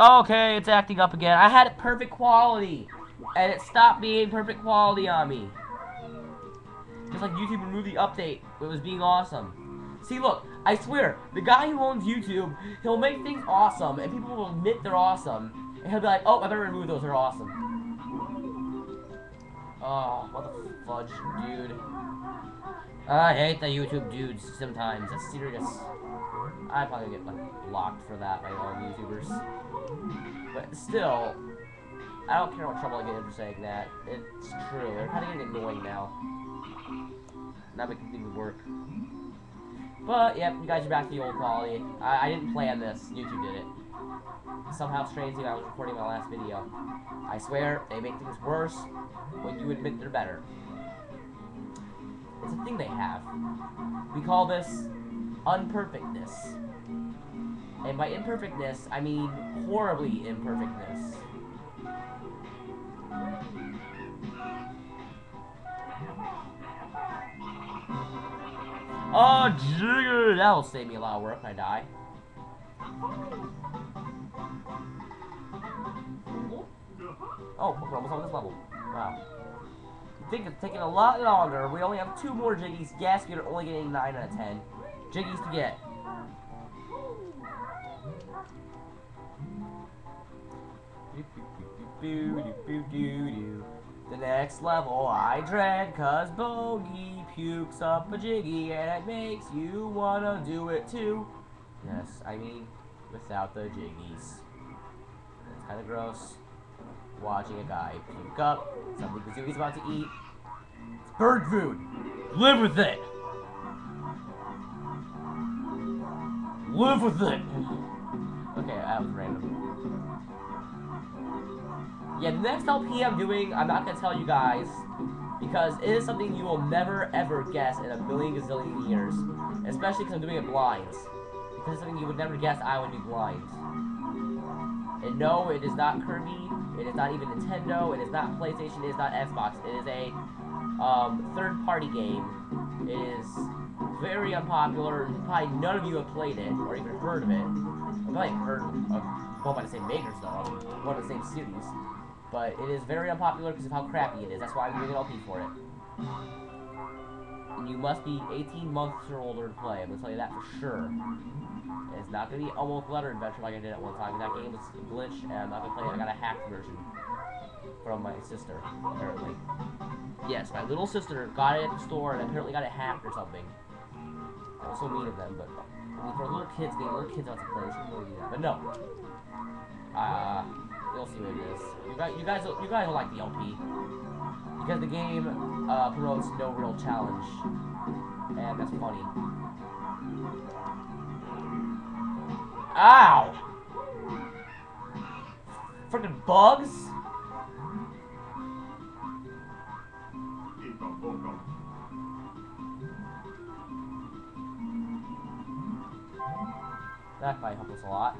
Okay, it's acting up again. I had it perfect quality, and it stopped being perfect quality on me. Just like YouTube removed the update, it was being awesome. See, look, I swear, the guy who owns YouTube, he'll make things awesome, and people will admit they're awesome, and he'll be like, oh, I better remove those, they're awesome. Oh, what the fudge, dude. I hate the YouTube dudes sometimes, that's serious. I probably get like blocked for that by all YouTubers. But still, I don't care what trouble I get in for saying that. It's true. They're kind of getting annoying now. Not making things work. But, yep, you guys are back to the old quality. I, I didn't plan this. YouTube did it. Somehow, strangely, I was recording my last video. I swear, they make things worse when you admit they're better. It's a thing they have. We call this unperfectness. And by imperfectness, I mean horribly imperfectness. Oh, jigger! That'll save me a lot of work when I die. Oh, we're almost on this level. Wow. Think it's taking a lot longer. We only have two more Jiggies. Gas are only getting 9 out of 10. Jiggies to get. The next level I dread cause Boggy pukes up a Jiggy and it makes you wanna do it too. Yes, I mean without the Jiggies. It's kinda gross watching a guy puke up something Kazooie's about to eat. It's bird food. Live with it. Live with it. Okay, that was random. Yeah, the next LP I'm doing, I'm not gonna tell you guys because it is something you will never ever guess in a million gazillion years. Especially because I'm doing it blind. Because it's something you would never guess I would be blind. And no, it is not Kirby. It is not even Nintendo. It is not PlayStation. It is not Xbox. It is a um, third-party game. It is very unpopular. Probably none of you have played it or even heard of it. I've probably heard of both by the same makers though, one of the same series. But it is very unpopular because of how crappy it is. That's why I'm doing an LP for it. And you must be 18 months or older to play. I'm gonna tell you that for sure. It's not gonna be almost letter adventure like I did at one time. That game was glitched, and I'm not gonna play it. I got a hacked version from my sister, apparently. Yes, my little sister got it at the store and apparently got it hacked or something. Was so mean of them, but I mean, for little kids game, little kids out to play, shouldn't really do that. But no. Uh, you'll see what it is. You guys, you guys, you guys will like the LP because the game uh, promotes no real challenge, and that's funny. Ow! Freaking bugs! That might help us a lot.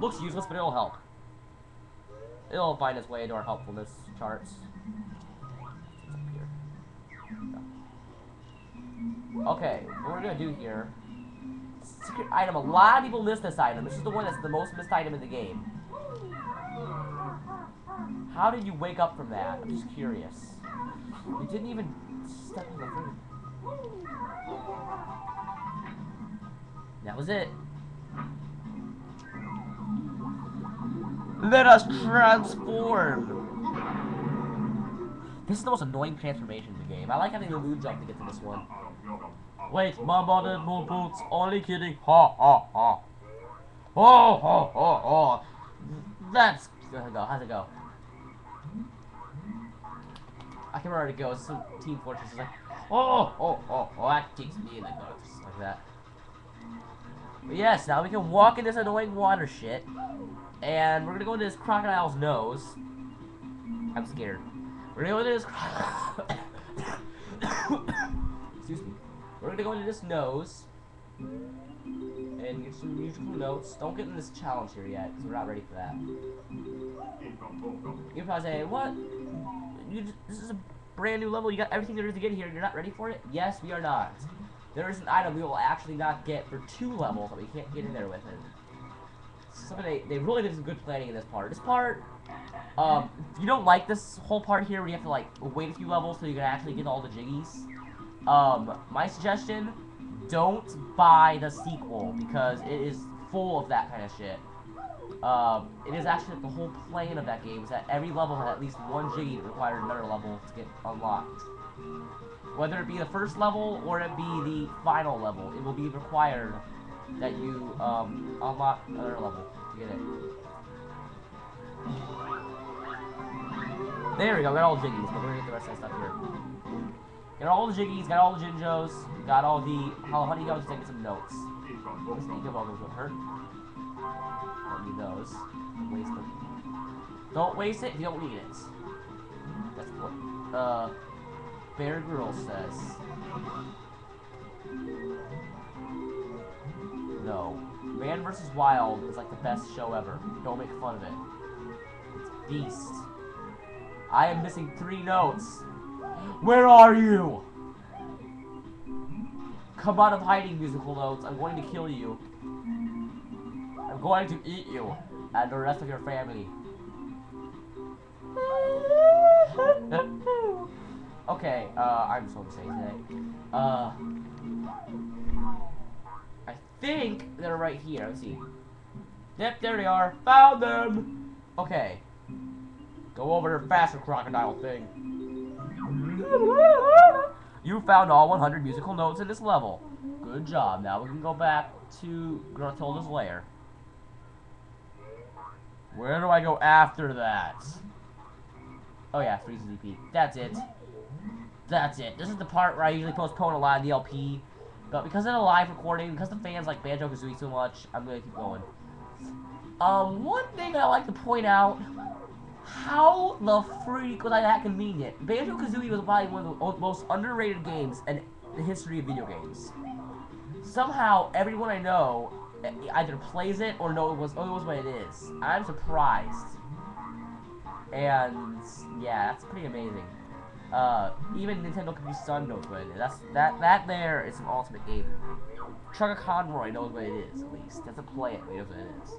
Looks useless, but it'll help. It'll find its way into our helpfulness charts. Okay, what we're gonna do here. Secret item. A lot of people miss this item. This is the one that's the most missed item in the game. How did you wake up from that? I'm just curious. You didn't even step on the thing. That was it. Let us transform! This is the most annoying transformation in the game. I like having the moon jump to get to this one. Wait, my mother moon boots. Only kidding. Ha ha ha. Oh ho ho ho. That's how's it go? How's it go? I can to go. It's some Team Fortress is like, oh oh oh oh. That takes me in the nuts like that. But yes, now we can walk in this annoying water shit. And we're gonna go into this crocodile's nose. I'm scared. We're gonna go into this. Excuse me. We're gonna go into this nose. And get some musical notes. Don't get in this challenge here yet, because we're not ready for that. You're probably saying, what? You just, this is a brand new level. You got everything there is to get here. You're not ready for it? Yes, we are not. There is an item we will actually not get for two levels that we can't get in there with it. something they, they really did some good planning in this part. This part, um, if you don't like this whole part here where you have to like wait a few levels so you can actually get all the jiggies, um, my suggestion, don't buy the sequel because it is full of that kind of shit. Um, it is actually the whole plan of that game is that every level had at least one jiggy that required another level to get unlocked. Whether it be the first level or it be the final level, it will be required that you um, unlock another level to get it. There we go, got all the jiggies, but we're gonna get the rest of that stuff here. Got all the jiggies, got all the jinjos, got all the honey goes taking some notes. This snake of all those would hurt. Don't need those. Waste them. Don't waste it if you don't need it. That's what uh Bear Grylls says. No. Man vs. Wild is like the best show ever. Don't make fun of it. It's beast. I am missing three notes. Where are you? Come out of hiding, musical notes. I'm going to kill you. I'm going to eat you and the rest of your family. okay, uh, I'm so excited today. Uh, I think they're right here. Let's see. Yep, there they are. Found them. Okay. Go over there faster, crocodile thing. You found all 100 musical notes in this level. Good job. Now we can go back to Gruntilda's lair. Where do I go after that? Oh yeah, Freezeezy Peak. That's it. That's it. This is the part where I usually postpone a lot of the LP. But because of the live recording, because the fans like Banjo-Kazooie so much, I'm gonna keep going. Um, one thing I like to point out, how the freak was I that convenient? Banjo-Kazooie was probably one of the most underrated games in the history of video games. Somehow, everyone I know either plays it or knows, it knows what it is. I'm surprised. And, yeah, that's pretty amazing. Uh, even Nintendo Community Sun knows what it. That's, that, that there is an ultimate game. Chuggaaconroy knows what it is, at least. Doesn't play it, he what it is.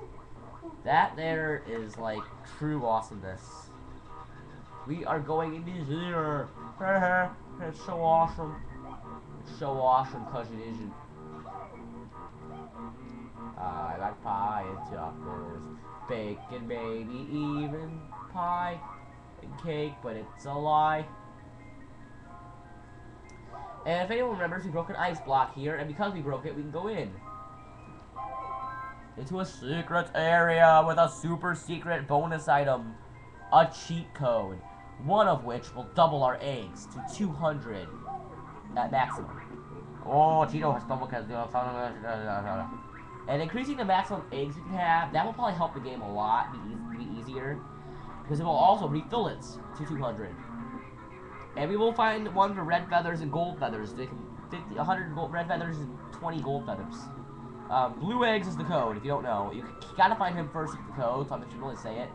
That there is, like, true awesomeness. We are going into here. it's so awesome. It's so awesome because it isn't. I like pie and chocolates, bacon, maybe even pie and cake, but it's a lie. And if anyone remembers, we broke an ice block here, and because we broke it, we can go in. Into a secret area with a super secret bonus item. A cheat code. One of which will double our eggs to 200 at maximum. Oh, Cheeto has double because uh, uh, uh, and increasing the maximum eggs you can have, that will probably help the game a lot, be, e be easier. Because it will also refill it to 200. And we will find one for red feathers and gold feathers. They can 50, 100 gold, red feathers and 20 gold feathers. Um, blue eggs is the code, if you don't know. You, gotta find him first with the code, so I'm just gonna say it.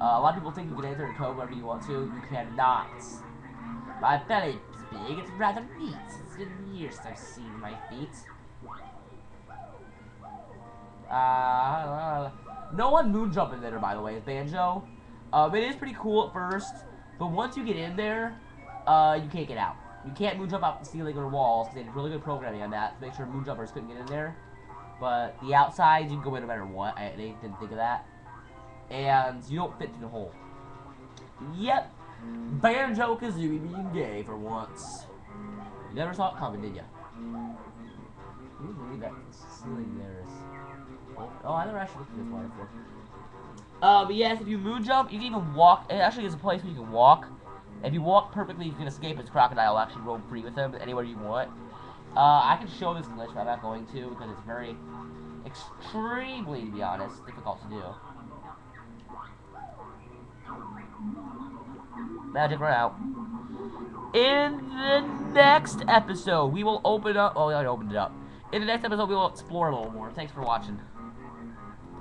Uh, a lot of people think you can enter the code wherever you want to. You cannot. My belly is big, it's rather neat. It's been years since I've seen my feet. Uh, no one moon jumping there, by the way, is Banjo. Um, it is pretty cool at first, but once you get in there, uh, you can't get out. You can't moon jump off the ceiling or walls, because they did really good programming on that to make sure moon jumpers couldn't get in there. But the outsides, you can go in no matter what. I, they didn't think of that. And you don't fit through the hole. Yep. Banjo-Kazooie being gay for once. You never saw it coming, did you? Can you believe that ceiling there is... Oh, I never actually looked at this water before. Uh, but yes, if you moon jump, you can even walk. It actually is a place where you can walk. If you walk perfectly, you can escape its crocodile. Will actually roam free with him anywhere you want. Uh, I can show this glitch, but I'm not going to because it's very, extremely, to be honest, difficult to do. Magic run out. In the next episode, we will open up. Oh, I opened it up. In the next episode, we will explore a little more. Thanks for watching.